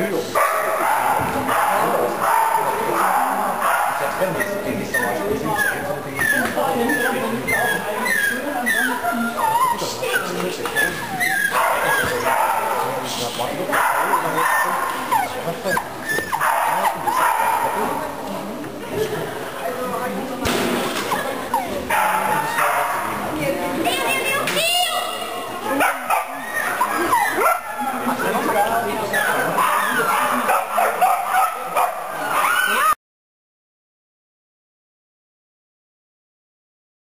Rio.